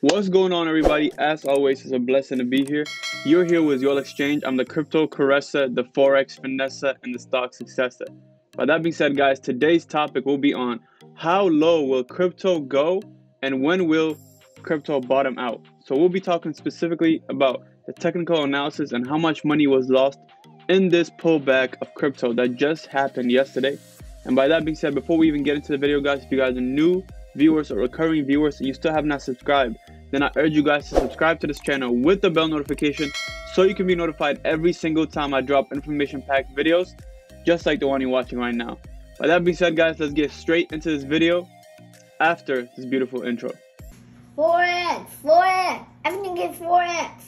What's going on, everybody? As always, it's a blessing to be here. You're here with Eyouel Exchange. I'm the crypto Caressa, the Forex Finessa, and the stock successor. By that being said, guys, today's topic will be on how low will crypto go and when will crypto bottom out. So we'll be talking specifically about the technical analysis and how much money was lost in this pullback of crypto that just happened yesterday. And by that being said, before we even get into the video, guys, if you guys are new viewers or recurring viewers and you still have not subscribed, then I urge you guys to subscribe to this channel with the bell notification so you can be notified every single time I drop information packed videos, just like the one you're watching right now. By that being said, guys, let's get straight into this video after this beautiful intro. Forex, Forex, everything is Forex.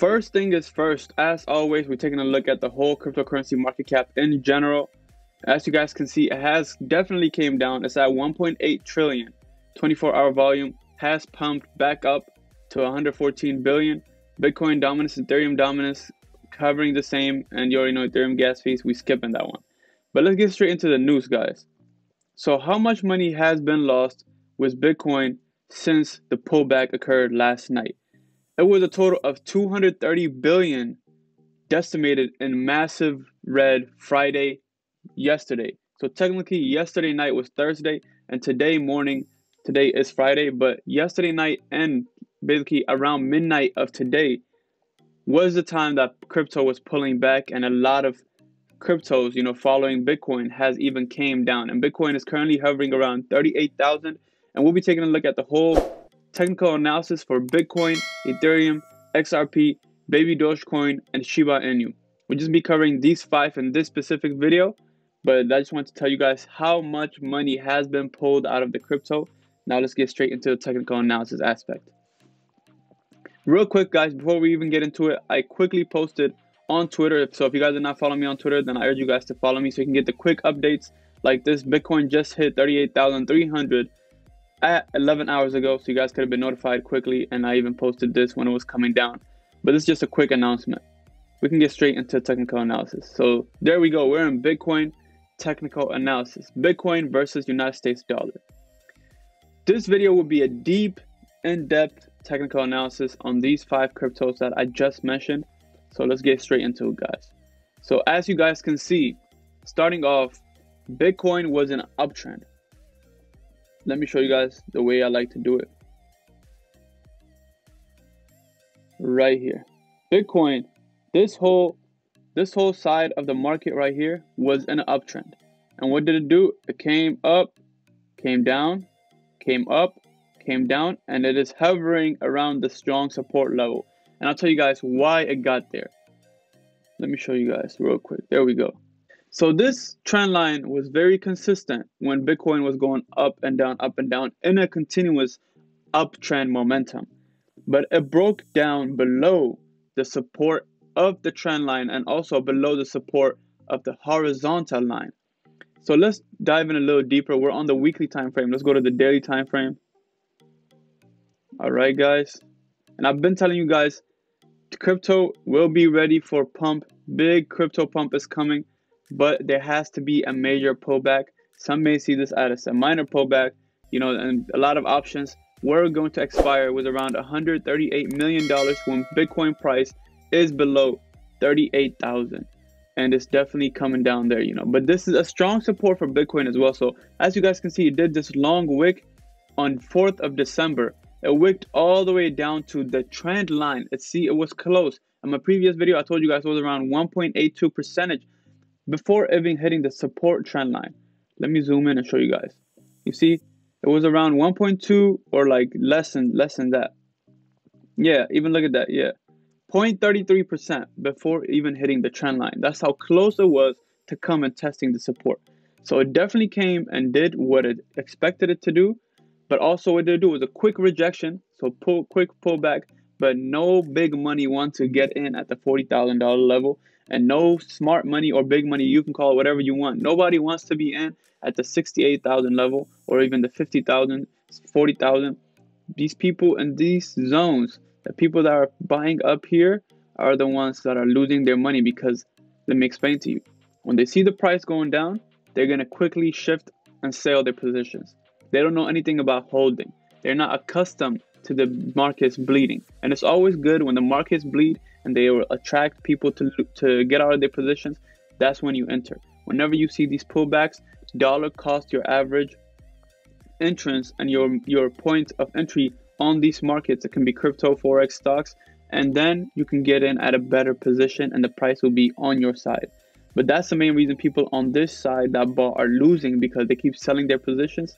First thing is first, as always, we're taking a look at the whole cryptocurrency market cap in general. As you guys can see, it has definitely came down. It's at 1.8 trillion. 24 hour volume has pumped back up to 114 billion. Bitcoin dominance, Ethereum dominance covering the same. And you already know Ethereum gas fees, we skipping that one. But let's get straight into the news, guys. So, how much money has been lost with Bitcoin since the pullback occurred last night? It was a total of 230 billion decimated in massive red Friday yesterday. So technically yesterday night was Thursday and today morning today is Friday, but yesterday night and basically around midnight of today was the time that crypto was pulling back and a lot of cryptos, you know, following Bitcoin has even came down. And Bitcoin is currently hovering around 38,000 and we'll be taking a look at the whole technical analysis for Bitcoin, Ethereum, XRP, Baby Dogecoin, and Shiba Inu. We'll just be covering these five in this specific video, but I just want to tell you guys how much money has been pulled out of the crypto. Now let's get straight into the technical analysis aspect. Real quick, guys, before we even get into it, I quickly posted on Twitter. So if you guys are not following me on Twitter, then I urge you guys to follow me so you can get the quick updates like this. Bitcoin just hit 38,300 at 11 hours ago, so you guys could have been notified quickly. And I even posted this when it was coming down. But this is just a quick announcement. We can get straight into technical analysis. So there we go. We're in Bitcoin technical analysis. Bitcoin versus United States dollar. This video will be a deep, in-depth technical analysis on these five cryptos that I just mentioned. So let's get straight into it, guys. So as you guys can see, starting off, Bitcoin was an uptrend let me show you guys the way I like to do it. Right here. Bitcoin, this whole this whole side of the market right here was an uptrend. And what did it do? It came up, came down, came up, came down, and it is hovering around the strong support level. And I'll tell you guys why it got there. Let me show you guys real quick. There we go. So this trend line was very consistent when Bitcoin was going up and down, up and down in a continuous uptrend momentum. But it broke down below the support of the trend line and also below the support of the horizontal line. So let's dive in a little deeper. We're on the weekly time frame. Let's go to the daily time frame. All right, guys. And I've been telling you guys, crypto will be ready for pump. Big crypto pump is coming but there has to be a major pullback. Some may see this as a minor pullback, you know, and a lot of options were going to expire with around $138 million when Bitcoin price is below 38,000 and it's definitely coming down there, you know. But this is a strong support for Bitcoin as well. So as you guys can see, it did this long wick on 4th of December. It wicked all the way down to the trend line. Let's see, it was close. In my previous video, I told you guys it was around 1.82 percentage before even hitting the support trend line. Let me zoom in and show you guys. You see, it was around 1.2 or like less than less than that. Yeah, even look at that. Yeah, 0.33% before even hitting the trend line. That's how close it was to come and testing the support. So it definitely came and did what it expected it to do, but also what it did do was a quick rejection. So pull, quick pullback, but no big money want to get in at the $40,000 level and no smart money or big money, you can call it whatever you want. Nobody wants to be in at the 68,000 level or even the 50,000, 40,000. these people in these zones, the people that are buying up here are the ones that are losing their money because let me explain to you. When they see the price going down, they're going to quickly shift and sell their positions. They don't know anything about holding. They're not accustomed to the markets bleeding. And it's always good when the markets bleed and they will attract people to, to get out of their positions. That's when you enter. Whenever you see these pullbacks, dollar cost your average entrance and your, your point of entry on these markets. It can be crypto, forex, stocks, and then you can get in at a better position and the price will be on your side. But that's the main reason people on this side that bought are losing because they keep selling their positions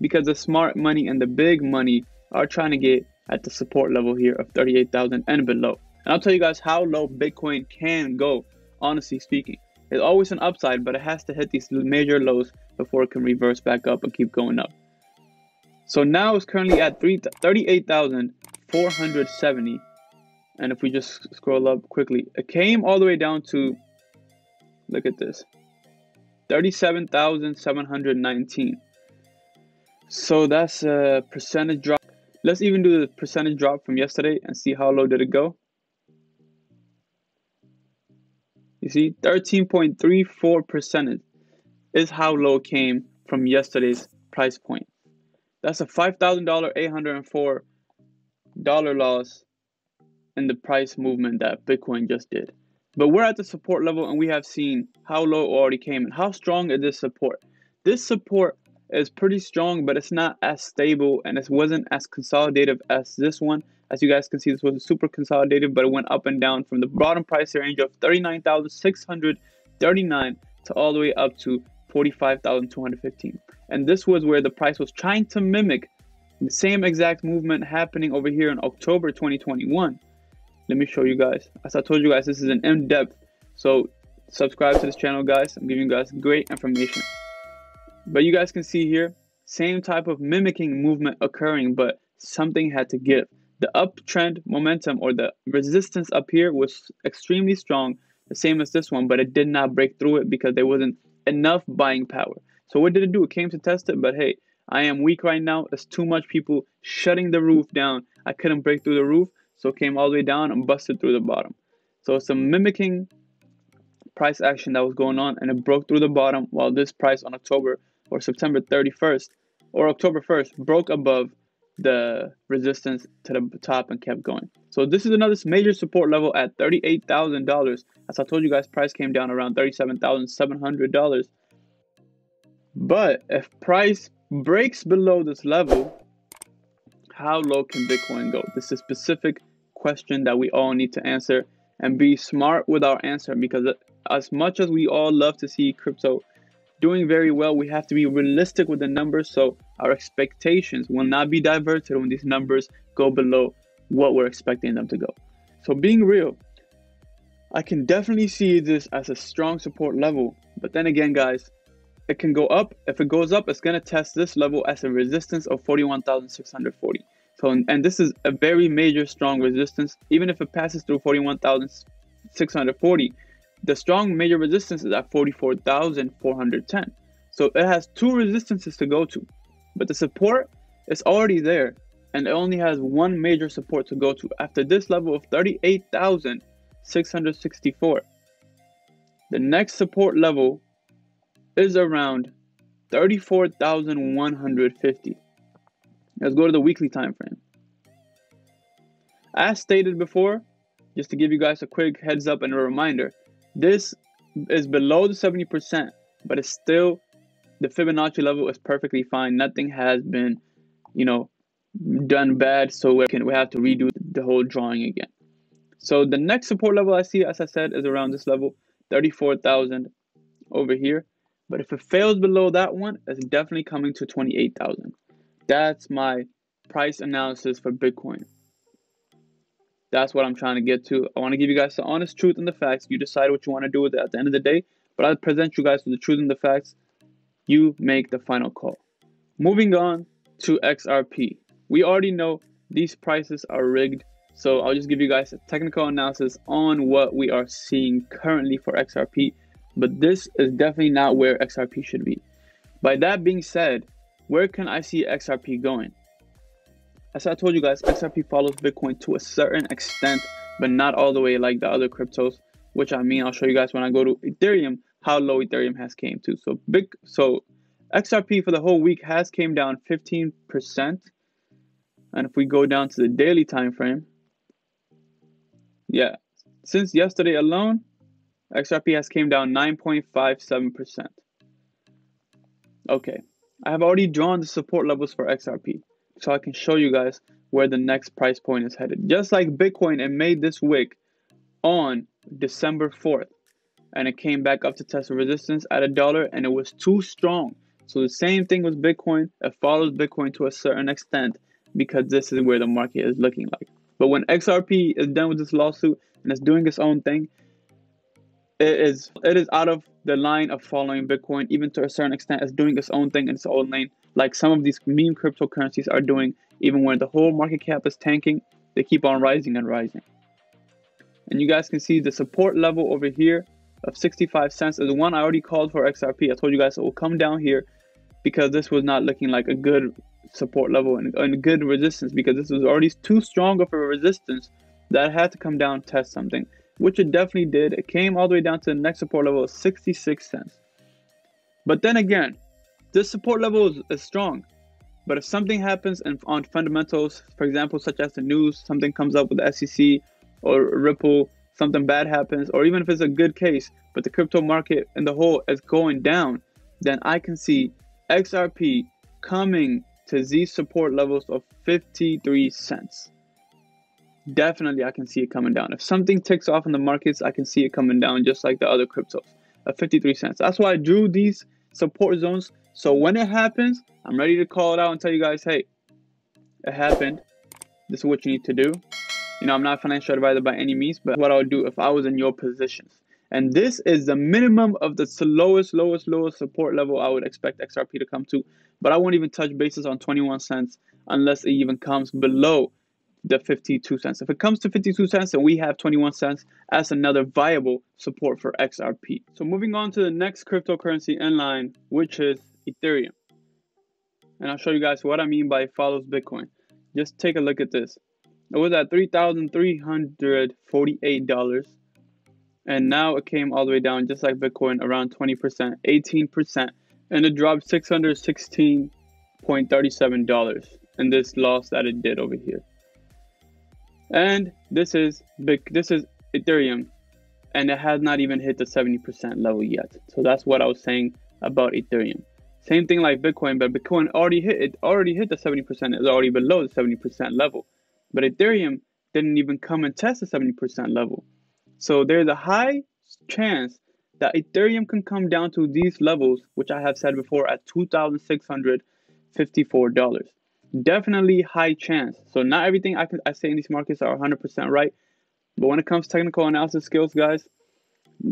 because the smart money and the big money are trying to get at the support level here of 38,000 and below. And I'll tell you guys how low Bitcoin can go, honestly speaking. It's always an upside, but it has to hit these major lows before it can reverse back up and keep going up. So now it's currently at 38,470. And if we just scroll up quickly, it came all the way down to, look at this, 37,719. So that's a percentage drop. Let's even do the percentage drop from yesterday and see how low did it go. You see, 13.34 percent is how low it came from yesterday's price point. That's a $5,000, $804 loss in the price movement that Bitcoin just did. But we're at the support level and we have seen how low it already came and how strong is this support. This support is pretty strong, but it's not as stable and it wasn't as consolidative as this one. As you guys can see, this was super consolidated, but it went up and down from the bottom price range of 39,639 to all the way up to 45,215. And this was where the price was trying to mimic the same exact movement happening over here in October 2021. Let me show you guys. As I told you guys, this is an in-depth. So subscribe to this channel, guys. I'm giving you guys great information. But you guys can see here, same type of mimicking movement occurring, but something had to give. The uptrend momentum or the resistance up here was extremely strong, the same as this one, but it did not break through it because there wasn't enough buying power. So what did it do? It came to test it, but hey, I am weak right now. There's too much people shutting the roof down. I couldn't break through the roof, so came all the way down and busted through the bottom. So it's a mimicking price action that was going on, and it broke through the bottom while this price on October or September 31st or October 1st broke above the resistance to the top and kept going. So this is another major support level at $38,000. As I told you guys, price came down around $37,700. But if price breaks below this level, how low can Bitcoin go? This is a specific question that we all need to answer and be smart with our answer because as much as we all love to see crypto doing very well, we have to be realistic with the numbers so our expectations will not be diverted when these numbers go below what we're expecting them to go. So being real, I can definitely see this as a strong support level. But then again, guys, it can go up. If it goes up, it's going to test this level as a resistance of 41,640. So, and this is a very major strong resistance. Even if it passes through 41,640, the strong major resistance is at 44,410. So it has two resistances to go to, but the support is already there and it only has one major support to go to after this level of 38,664. The next support level is around 34,150. Let's go to the weekly time frame. As stated before, just to give you guys a quick heads up and a reminder, this is below the 70%, but it's still the Fibonacci level is perfectly fine. Nothing has been, you know, done bad, so we can we have to redo the whole drawing again. So the next support level I see, as I said, is around this level, 34,000 over here. But if it fails below that one, it's definitely coming to 28,000. That's my price analysis for Bitcoin. That's what I'm trying to get to. I want to give you guys the honest truth and the facts. You decide what you want to do with it at the end of the day. But I'll present you guys with the truth and the facts. You make the final call. Moving on to XRP. We already know these prices are rigged. So I'll just give you guys a technical analysis on what we are seeing currently for XRP. But this is definitely not where XRP should be. By that being said, where can I see XRP going? As I told you guys, XRP follows Bitcoin to a certain extent, but not all the way like the other cryptos. Which I mean, I'll show you guys when I go to Ethereum how low Ethereum has came to. So big, so XRP for the whole week has came down 15%. And if we go down to the daily time frame, yeah, since yesterday alone, XRP has came down 9.57%. Okay, I have already drawn the support levels for XRP, so I can show you guys where the next price point is headed. Just like Bitcoin, it made this wick on December 4th, and it came back up to test resistance at a dollar, and it was too strong. So the same thing with Bitcoin, it follows Bitcoin to a certain extent because this is where the market is looking like. But when XRP is done with this lawsuit and it's doing its own thing, it is it is out of the line of following Bitcoin, even to a certain extent, it's doing its own thing in its own lane, like some of these meme cryptocurrencies are doing, even when the whole market cap is tanking, they keep on rising and rising. And you guys can see the support level over here of 65 cents is the one I already called for XRP. I told you guys it will come down here because this was not looking like a good support level and, and good resistance because this was already too strong of a resistance that had to come down test something which it definitely did. It came all the way down to the next support level of 66 cents. But then again, this support level is, is strong. But if something happens and on fundamentals, for example, such as the news, something comes up with the SEC or Ripple, something bad happens, or even if it's a good case, but the crypto market in the whole is going down, then I can see XRP coming to these support levels of 53 cents definitely I can see it coming down. If something ticks off in the markets, I can see it coming down just like the other cryptos at 53 cents. That's why I drew these support zones. So when it happens, I'm ready to call it out and tell you guys, hey, it happened. This is what you need to do. You know, I'm not financial advisor by any means, but what I would do if I was in your positions. And this is the minimum of the lowest, lowest, lowest support level I would expect XRP to come to. But I won't even touch bases on 21 cents unless it even comes below the 52 cents. If it comes to 52 cents and we have 21 cents, as another viable support for XRP. So moving on to the next cryptocurrency in line, which is Ethereum. And I'll show you guys what I mean by follows Bitcoin. Just take a look at this. It was at $3,348. And now it came all the way down, just like Bitcoin, around 20%, 18%. And it dropped $616.37 in this loss that it did over here and this is this is ethereum and it has not even hit the 70% level yet so that's what i was saying about ethereum same thing like bitcoin but bitcoin already hit it already hit the 70% It's already below the 70% level. But ethereum didn't even come and test the 70% level. So there's a high chance that ethereum can come down to these levels which i have said before at $2654 definitely high chance. So not everything I can I say in these markets are 100% right, but when it comes to technical analysis skills, guys,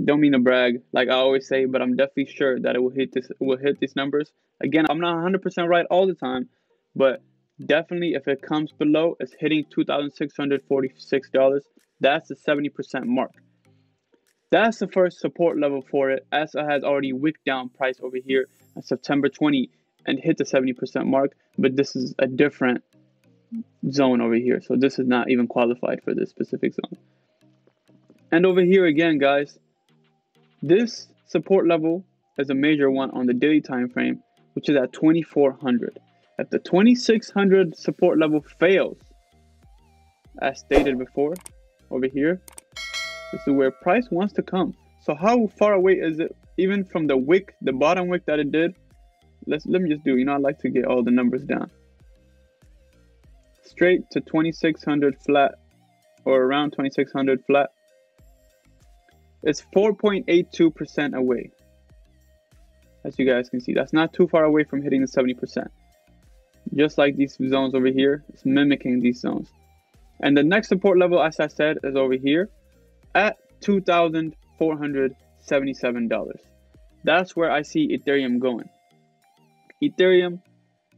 don't mean to brag like I always say, but I'm definitely sure that it will hit this will hit these numbers. Again, I'm not 100% right all the time, but definitely if it comes below, it's hitting $2,646. That's the 70% mark. That's the first support level for it, as it has already wicked down price over here on September 20 and hit the 70% mark, but this is a different zone over here. So this is not even qualified for this specific zone. And over here again, guys, this support level is a major one on the daily time frame, which is at 2400. If the 2600 support level fails, as stated before, over here, this is where price wants to come. So how far away is it even from the wick, the bottom wick that it did let's let me just do you know i like to get all the numbers down straight to 2600 flat or around 2600 flat it's 4.82 percent away. As you guys can see that's not too far away from hitting the 70 percent. Just like these zones over here it's mimicking these zones. And the next support level as i said is over here at $2477 that's where i see ethereum going. Ethereum,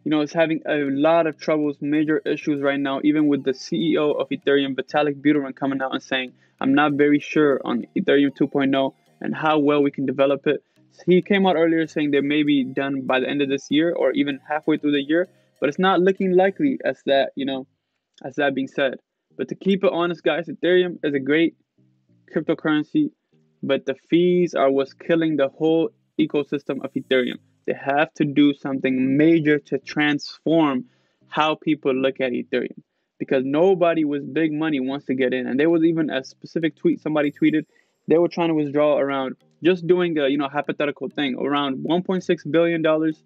you know, is having a lot of troubles, major issues right now, even with the CEO of Ethereum, Vitalik Buterin, coming out and saying, I'm not very sure on Ethereum 2.0 and how well we can develop it. He came out earlier saying they may be done by the end of this year or even halfway through the year, but it's not looking likely as that, you know, as that being said. But to keep it honest, guys, Ethereum is a great cryptocurrency, but the fees are what's killing the whole ecosystem of Ethereum. They have to do something major to transform how people look at Ethereum because nobody with big money wants to get in. And there was even a specific tweet somebody tweeted they were trying to withdraw around just doing a you know hypothetical thing around 1.6 billion dollars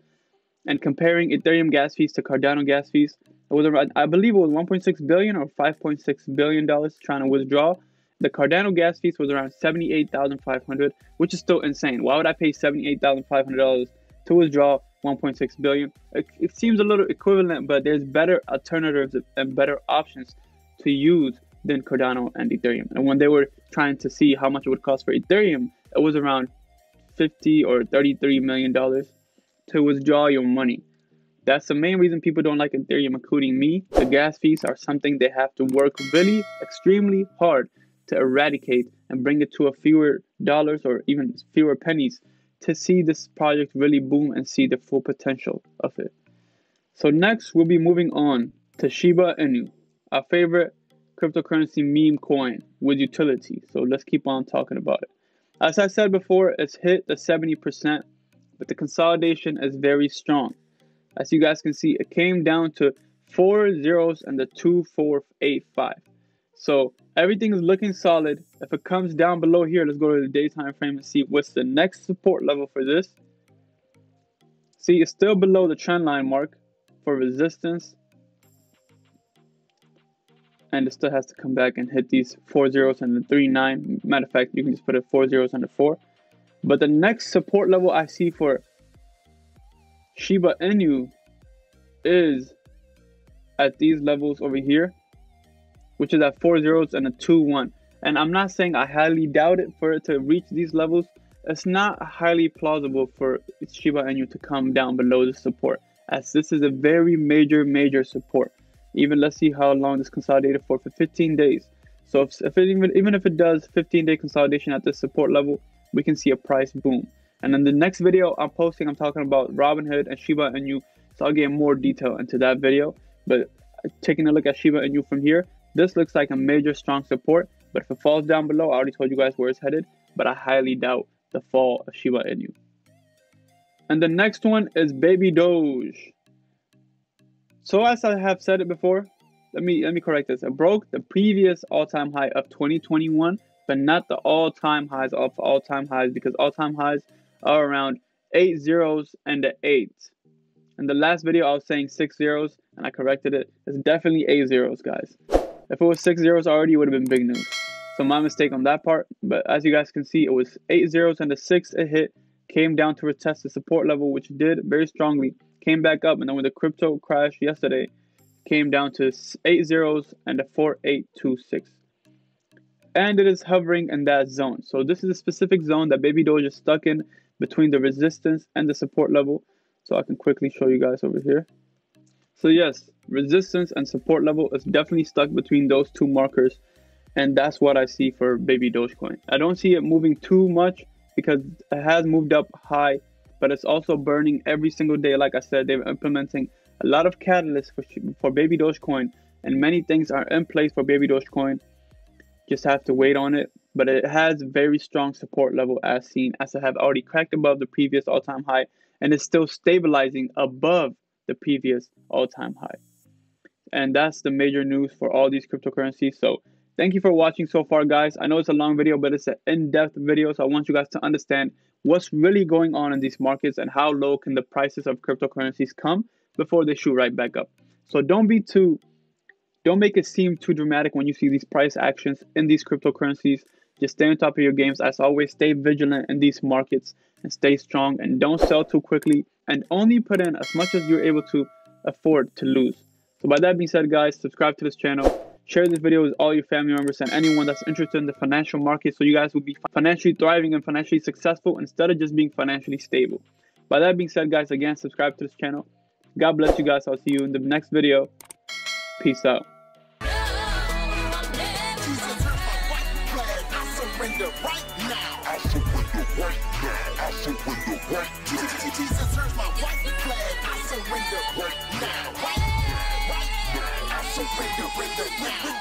and comparing Ethereum gas fees to Cardano gas fees. It was around, I believe it was 1.6 billion or 5.6 billion dollars trying to withdraw. The Cardano gas fees was around 78,500, which is still insane. Why would I pay 78,500 dollars to withdraw 1.6 billion? It, it seems a little equivalent, but there's better alternatives and better options to use than Cardano and Ethereum. And when they were trying to see how much it would cost for Ethereum, it was around 50 or 33 million dollars to withdraw your money. That's the main reason people don't like Ethereum, including me. The gas fees are something they have to work really extremely hard to eradicate and bring it to a fewer dollars or even fewer pennies to see this project really boom and see the full potential of it. So next we'll be moving on to Shiba Inu, our favorite cryptocurrency meme coin with utility. So let's keep on talking about it. As I said before, it's hit the 70%, but the consolidation is very strong. As you guys can see, it came down to four zeros and the 2485. So everything is looking solid. If it comes down below here, let's go to the day time frame and see what's the next support level for this. See, it's still below the trend line mark for resistance and it still has to come back and hit these four zeros and the three nine. Matter of fact, you can just put it four zeros under four. But the next support level I see for Shiba Inu is at these levels over here, which is at four zeros and a two one. And I'm not saying I highly doubt it for it to reach these levels. It's not highly plausible for Shiba Inu to come down below the support, as this is a very major, major support. Even let's see how long this consolidated for for 15 days. So if, if it even even if it does 15 day consolidation at this support level, we can see a price boom. And in the next video I'm posting, I'm talking about Robinhood and Shiba Inu. So I'll get more detail into that video. But taking a look at Shiba Inu from here, this looks like a major strong support. But if it falls down below, I already told you guys where it's headed. But I highly doubt the fall of Shiba Inu. And the next one is Baby Doge. So as I have said it before, let me let me correct this. It broke the previous all-time high of 2021, but not the all-time highs of all-time highs because all-time highs are around eight zeros and the eight. In the last video, I was saying six zeros, and I corrected it. It's definitely eight zeros, guys. If it was six zeros already, it would have been big news. So my mistake on that part. But as you guys can see, it was eight zeros and the six it hit came down to retest the support level, which did very strongly came back up, and then with the crypto crash yesterday, came down to eight zeros and a 4826. And it is hovering in that zone. So this is a specific zone that Baby Doge is stuck in between the resistance and the support level. So I can quickly show you guys over here. So yes, resistance and support level is definitely stuck between those two markers. And that's what I see for Baby Dogecoin. I don't see it moving too much because it has moved up high but it's also burning every single day. Like I said, they're implementing a lot of catalysts for, for Baby Dogecoin, and many things are in place for Baby Dogecoin. Just have to wait on it, but it has very strong support level as seen, as I have already cracked above the previous all-time high, and is still stabilizing above the previous all-time high. And that's the major news for all these cryptocurrencies. So thank you for watching so far, guys. I know it's a long video, but it's an in-depth video, so I want you guys to understand what's really going on in these markets and how low can the prices of cryptocurrencies come before they shoot right back up. So don't be too don't make it seem too dramatic when you see these price actions in these cryptocurrencies. Just stay on top of your games. As always, stay vigilant in these markets and stay strong and don't sell too quickly and only put in as much as you're able to afford to lose. So by that being said, guys, subscribe to this channel Share this video with all your family members and anyone that's interested in the financial market so you guys will be financially thriving and financially successful instead of just being financially stable. By that being said, guys, again, subscribe to this channel. God bless you guys. I'll see you in the next video. Peace out. Right now. Jesus turns my white flag. I surrender right now. Right now. I surrender, surrender, surrender.